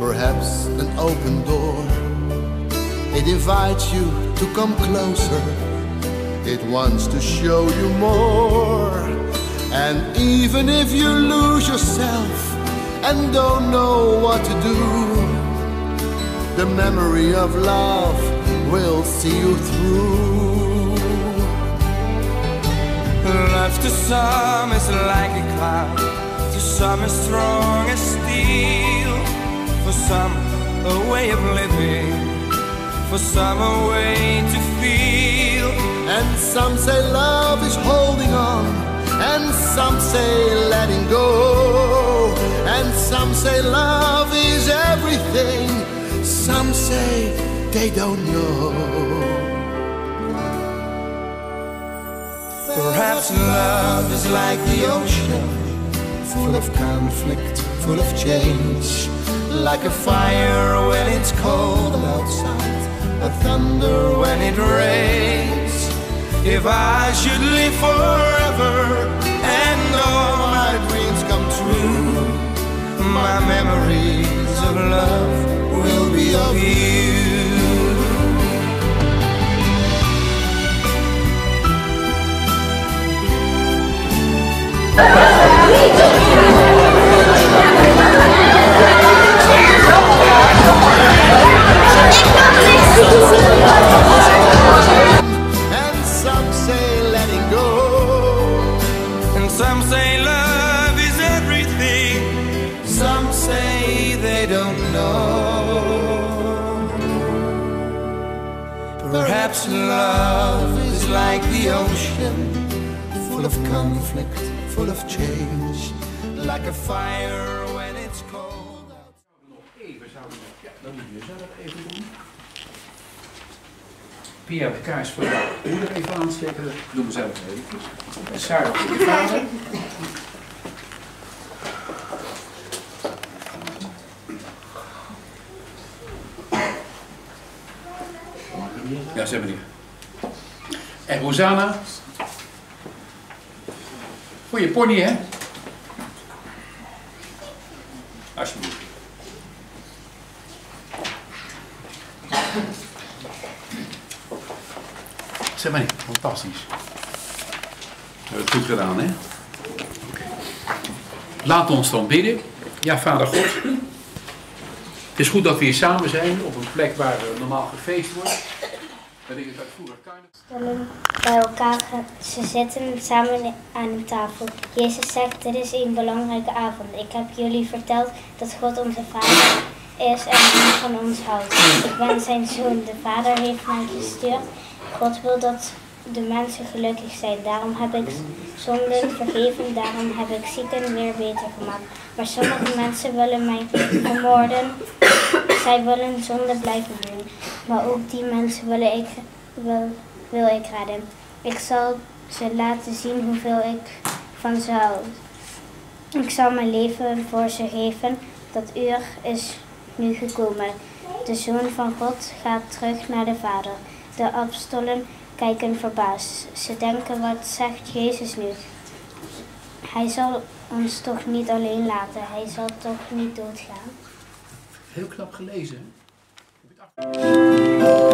perhaps an open door. It invites you to come closer, it wants to show you more. And even if you lose yourself and don't know what to do, the memory of love will see you through. Love to some is like a cloud, to some is strong as steel. For some, a way of living, for some, a way to feel. And some say love is holding on, and some say letting go. And some say love is everything, some say they don't know. Perhaps love is like the ocean, full of conflict, full of change. Like a fire when it's cold outside, a thunder when it rains. If I should live forever and all my dreams come true, my memories of love will be of you. And some say letting go. And some say love is everything. Some say they don't know. Perhaps love is like the ocean, full of conflict, full of change. Like a fire when it's cold. Even zouden we, even doen. Pierre, de kaars voor jou moeder even aansteken. Dat doen we zelf even. En Sarah voor je vader. Ja, ze hebben die. En Rosanna. Je pony, hè? Fantastisch. We hebben het goed gedaan, hè? Laat ons dan bidden. Ja, Vader God. Het is goed dat we hier samen zijn op een plek waar eh, normaal gefeest wordt. Dat bij elkaar. Ze zitten samen aan een tafel. Jezus zegt, dit is een belangrijke avond. Ik heb jullie verteld dat God onze Vader is en van ons houdt. Ik ben zijn zoon. De Vader heeft mij gestuurd. God wil dat de mensen gelukkig zijn. Daarom heb ik zonden vergeven. Daarom heb ik zieken weer beter gemaakt. Maar sommige mensen willen mij vermoorden. Zij willen zonde blijven doen. Maar ook die mensen wil ik, wil, wil ik redden. Ik zal ze laten zien hoeveel ik van ze houd. Ik zal mijn leven voor ze geven. Dat uur is nu gekomen. De Zoon van God gaat terug naar de Vader. De apostelen kijken verbaasd. Ze denken, wat zegt Jezus nu? Hij zal ons toch niet alleen laten. Hij zal toch niet doodgaan. Heel knap gelezen. She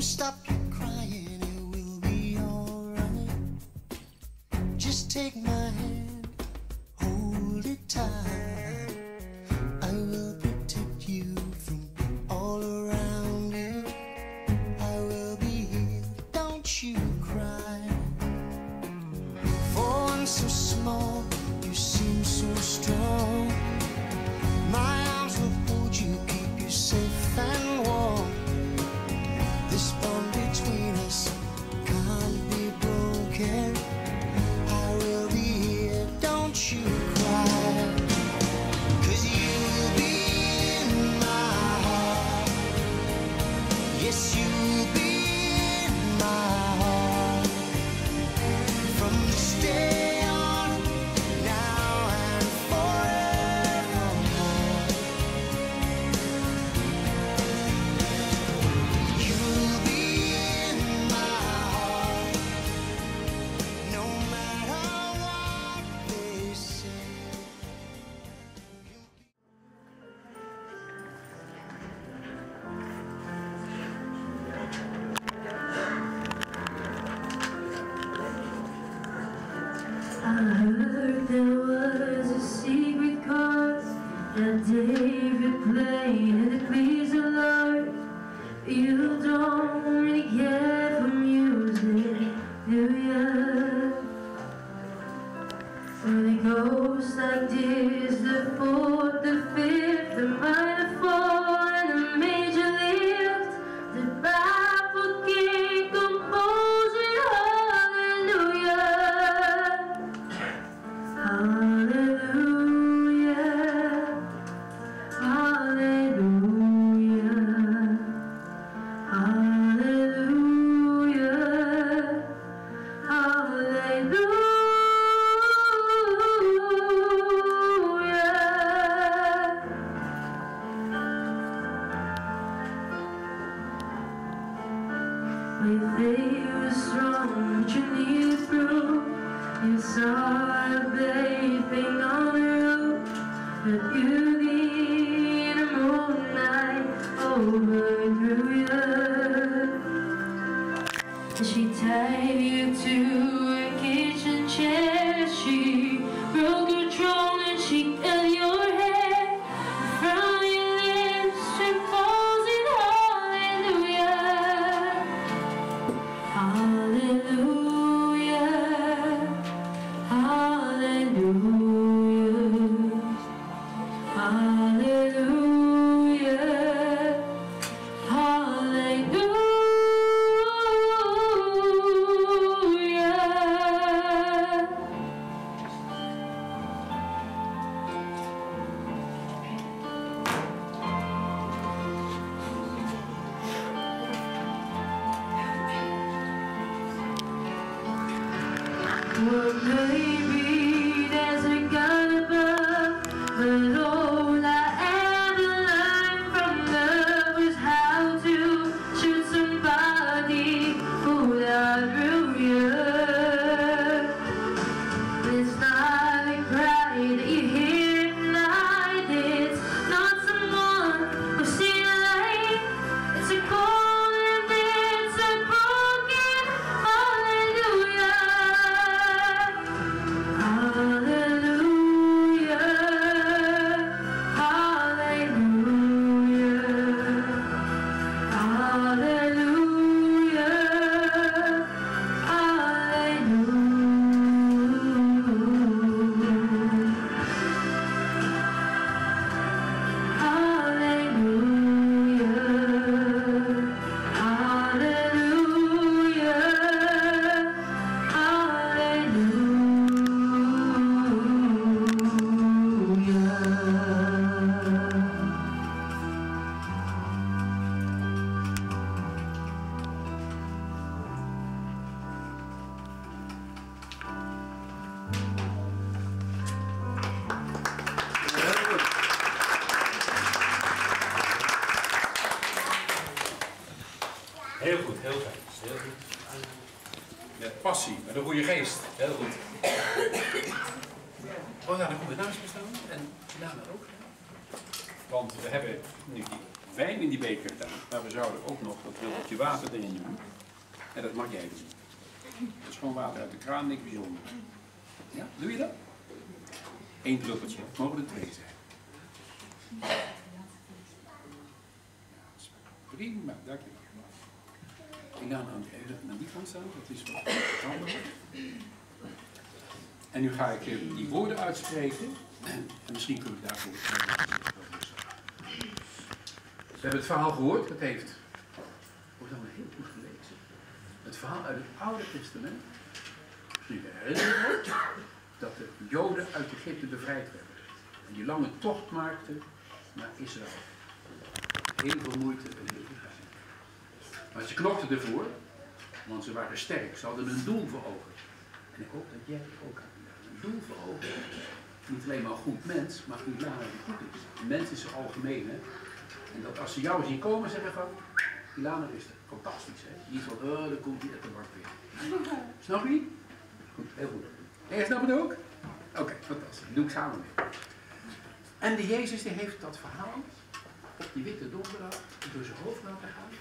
Stop your crying, it will be alright. Just take my hand. she En dat mag jij doen. Dat is gewoon water uit de kraan, niks bijzonder. Ja, doe je dat? Eén druppeltje, het mogen er twee zijn. Prima, dankjewel. Ik ga aan even naar die kant staan, dat is wat. En nu ga ik eh, die woorden uitspreken. En misschien kunnen we daarvoor. We hebben het verhaal gehoord, dat heeft. Wordt dan heel goed gelezen. Het verhaal uit het Oude Testament. Nu herinneren wordt dat de Joden uit Egypte bevrijd werden. En die lange tocht maakten naar Israël. Heel veel moeite en heel veel pijn. Maar ze knokten ervoor, want ze waren sterk. Ze hadden een doel voor ogen. En ik hoop dat jij ook. Een doel voor ogen. Niet alleen maar een goed mens, maar goed langer die goed is. Een mens is het algemeen, hè. En dat als ze jou zien komen, zeggen van, Ilana is er. Fantastisch, hè. Niet van, oh, dan komt hij uit de markt weer. Snap je? Goed, heel goed. En jij snapt het ook? Oké, fantastisch. Doe ik samen mee. En de Jezus die heeft dat verhaal op die witte donderdag door zijn hoofd laten gaan.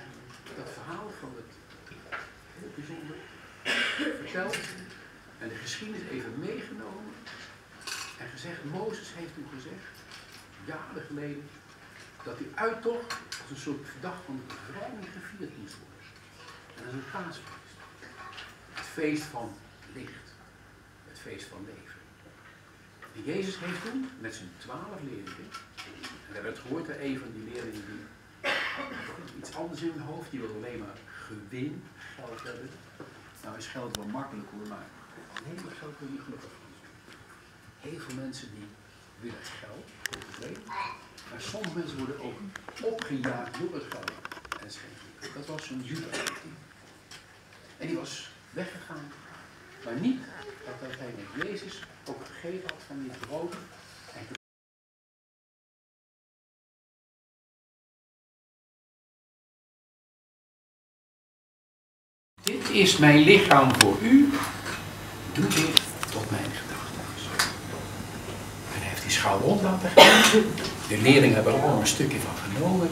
En dat verhaal van het heel bijzonder verteld. En de geschiedenis even meegenomen. En gezegd, Mozes heeft toen gezegd, jaren geleden, dat die uittocht als een soort dag van bevrijding gevierd moest worden. En dat is een paasfeest. Het feest van licht. Het feest van leven. En Jezus heeft toen met zijn twaalf leerlingen, en we hebben het gehoord, hè, een van die leerlingen die iets anders in hun hoofd, die wil alleen maar gewin, geld hebben. Nou is geld wel makkelijk hoor, maar alleen maar geld kun je niet gelukkig van. Heel veel mensen die willen het geld, het leven. Maar sommige mensen worden ook opgejaagd door het geld. En dat. Dat was zo'n Judas. En die was weggegaan. Maar niet dat uiteindelijk Jezus ook gegeten had van die brood. Dit is mijn lichaam voor u. Doe dit tot mijn En schaal rond laten gaan. De leerlingen hebben er allemaal een stukje van genomen.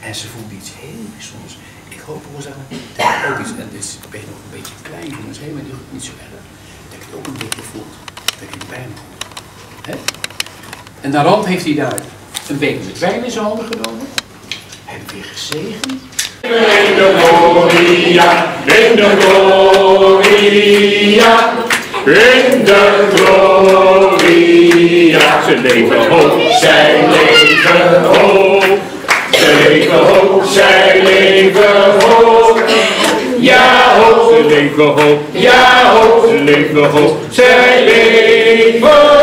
En ze voelden iets heel bijzonders. Ik hoop, Rosanne, dat je ook iets, en dit ben nog een beetje klein, het helemaal niet, niet zo erg, dat je het ook een beetje voelt. Dat je de pijn voelt. Hè? En daarom heeft hij daar een beker met wijn in zijn handen genomen. Heeft weer gezegend. In de gloria, in de gloria, in de gloria. Ze leven hoog, zij leven hoog. Ze leven hoog, zij leven hoog. Ja hoog, ze leven hoog. Ja hoog, ze leven hoog. Zij leven hoog.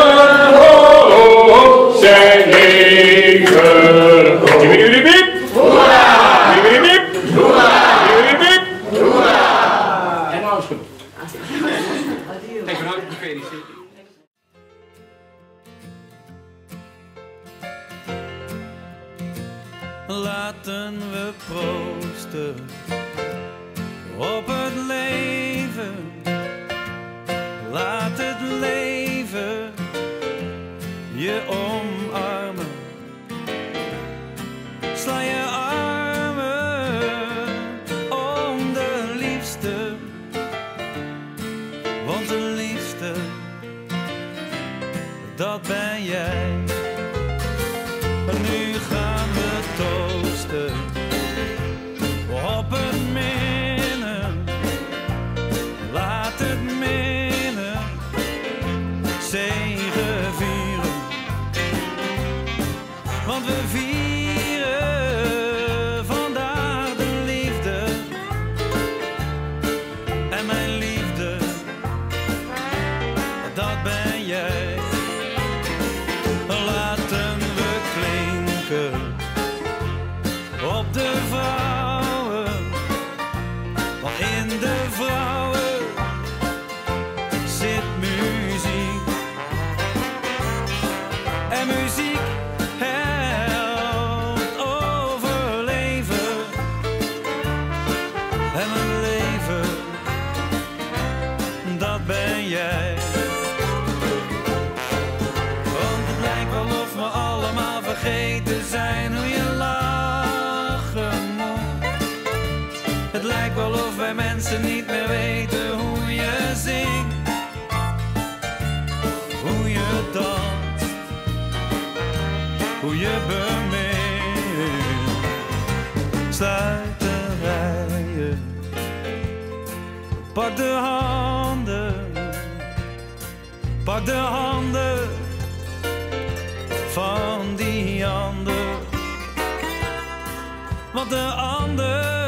Pak de handen, pak de handen van die ander. Want de ander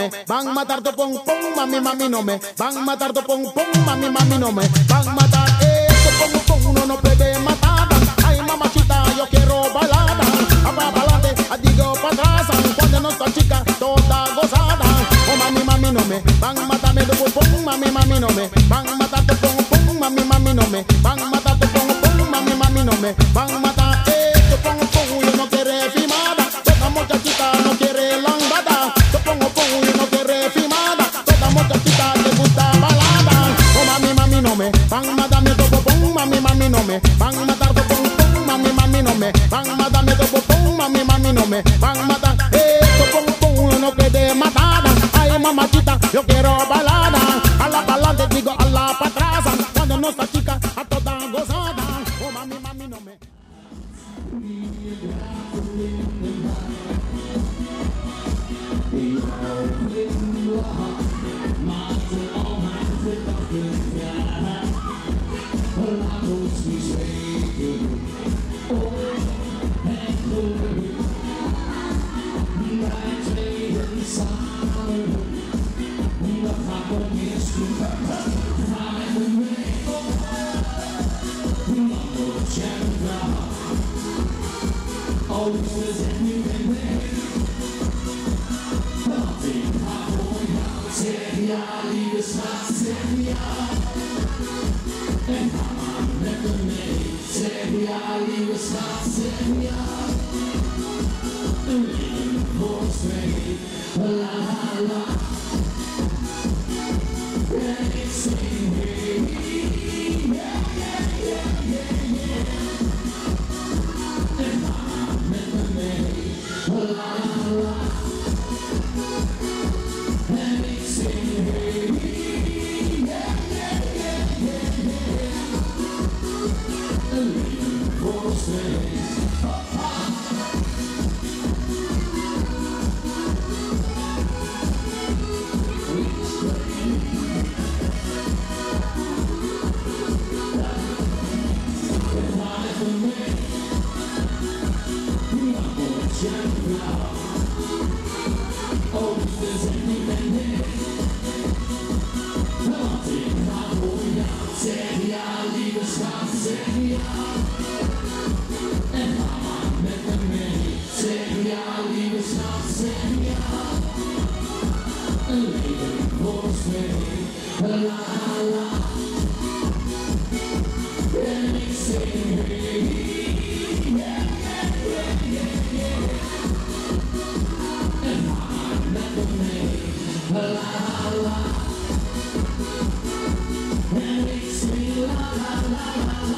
me van matar tu pom pom, mami, mami, no me van matar tu pom pom, mami, mami, no me van a matar esto pom pom, uno no puede matar. Ay, mamacita, yo quiero balada, para balade, digo para atrás, cuando no está chica, toda gozada. Oh, mami, mami, no me van a matarme tu pom pom, mami, mami, no me van a matar tu pom pom, mami, mami, no me van a matar tu pom pom, mami, mami, no me van a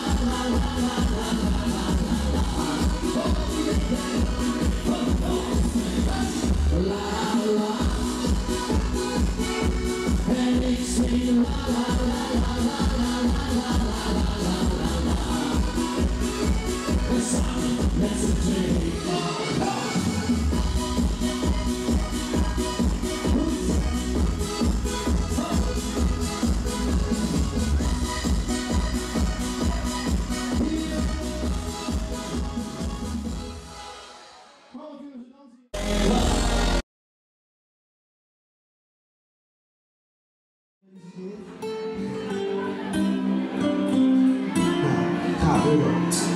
lá, lá, lá, lá. Ga